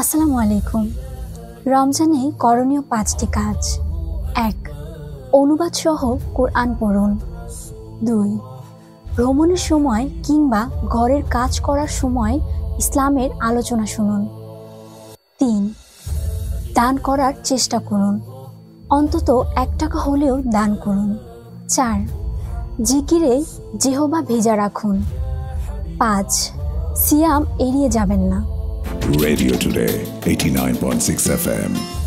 আসসালামু আলাইকুম। রমজানে করণীয় পাঁচটি কাজ। এক, অনুবাদ সহ কোরআন পড়ুন। দুই, ভ্রমণের সময় কিংবা ঘরের কাজ করার সময় ইসলামের আলোচনা শুনুন। তিন, দান করার চেষ্টা করুন। অন্তত এক টাকা হলেও দান করুন। চার, জিকিরে জেহবা ভেজা রাখুন। পাঁচ, সিয়াম এড়িয়ে যাবেন না। Radio Today, 89.6 FM.